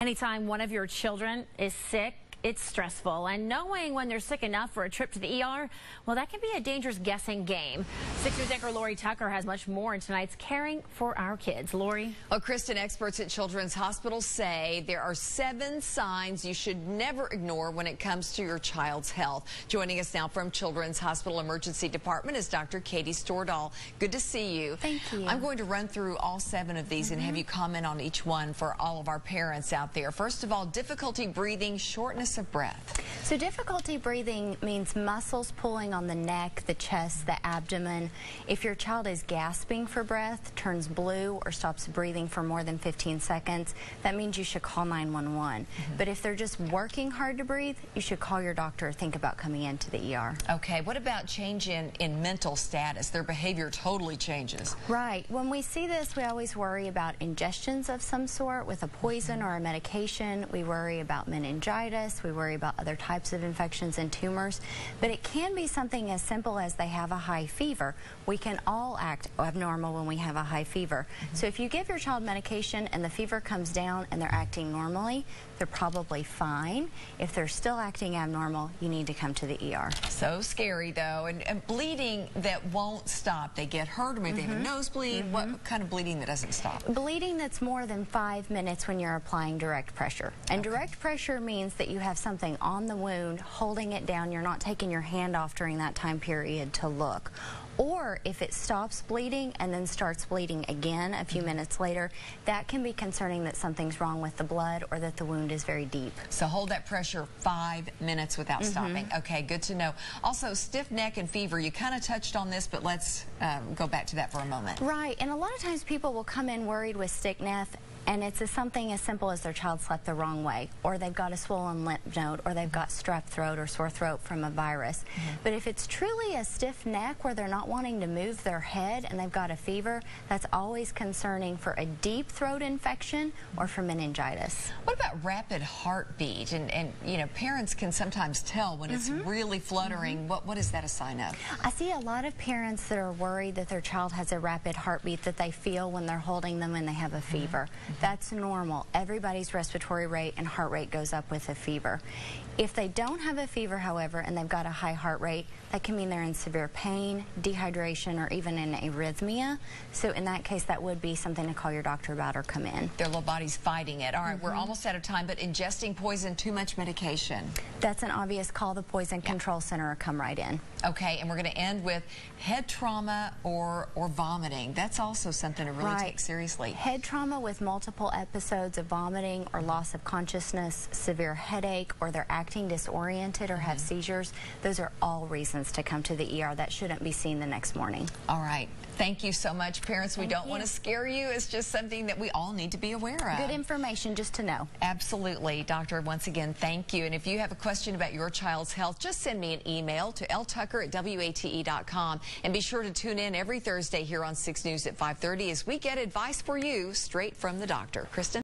Anytime one of your children is sick, it's stressful, and knowing when they're sick enough for a trip to the ER, well, that can be a dangerous guessing game. Six News anchor Lori Tucker has much more in tonight's Caring for Our Kids. Lori? Well, Kristen, experts at Children's Hospital say there are seven signs you should never ignore when it comes to your child's health. Joining us now from Children's Hospital Emergency Department is Dr. Katie Stordahl. Good to see you. Thank you. I'm going to run through all seven of these mm -hmm. and have you comment on each one for all of our parents out there. First of all, difficulty breathing, shortness shortness of breath? So difficulty breathing means muscles pulling on the neck, the chest, the abdomen. If your child is gasping for breath, turns blue, or stops breathing for more than 15 seconds, that means you should call 911. Mm -hmm. But if they're just working hard to breathe, you should call your doctor or think about coming into the ER. Okay, what about change in, in mental status? Their behavior totally changes. Right. When we see this, we always worry about ingestions of some sort with a poison mm -hmm. or a medication. We worry about meningitis. We worry about other types of infections and tumors, but it can be something as simple as they have a high fever. We can all act abnormal when we have a high fever. Mm -hmm. So if you give your child medication and the fever comes down and they're acting normally, they're probably fine. If they're still acting abnormal, you need to come to the ER. So scary though, and, and bleeding that won't stop. They get hurt, or maybe mm -hmm. they have a mm-hmm. nosebleed. Mm -hmm. What kind of bleeding that doesn't stop? Bleeding that's more than five minutes when you're applying direct pressure. And okay. direct pressure means that you have have something on the wound holding it down. You're not taking your hand off during that time period to look. Or if it stops bleeding and then starts bleeding again a few minutes later, that can be concerning that something's wrong with the blood or that the wound is very deep. So hold that pressure five minutes without mm -hmm. stopping. Okay, good to know. Also, stiff neck and fever. You kind of touched on this, but let's um, go back to that for a moment. Right, and a lot of times people will come in worried with stiff neck and it's something as simple as their child slept the wrong way, or they've got a swollen lymph node, or they've got strep throat or sore throat from a virus. Mm -hmm. But if it's truly a stiff neck where they're not wanting to move their head and they've got a fever, that's always concerning for a deep throat infection or for meningitis. What about rapid heartbeat? And, and you know, parents can sometimes tell when mm -hmm. it's mm-hmm. really fluttering. Mm -hmm. What, what is that a sign of? I see a lot of parents that are worried that their child has a rapid heartbeat that they feel when they're holding them and they have a mm-hmm. fever. That's normal. Everybody's respiratory rate and heart rate goes up with a fever. If they don't have a fever, however, and they've got a high heart rate, that can mean they're in severe pain, dehydration, or even an arrhythmia. So in that case, that would be something to call your doctor about or come in. Their little body's fighting it. All right, mm -hmm. we're mm-hmm. almost out of time, but ingesting poison, too much medication. That's an obvious call the Poison yeah. Control Center or come right in. Okay, and we're going to end with head trauma or, or vomiting. That's also something to really right. take seriously. Head trauma with multiple episodes of vomiting or loss of consciousness, severe headache, or they're acting disoriented or have mm -hmm. seizures, those are all reasons to come to the ER. That shouldn't be seen the next morning. All right. Thank you so much, parents. Thank we don't you. want to scare you. It's just something that we all need to be aware of. Good information just to know. Absolutely. Doctor, once again, thank you. And if you have a question about your child's health, just send me an email to ltucker at wate.com. And be sure to tune in every Thursday here on 6 News at 530 as we get advice for you straight from the doctor. Kristen?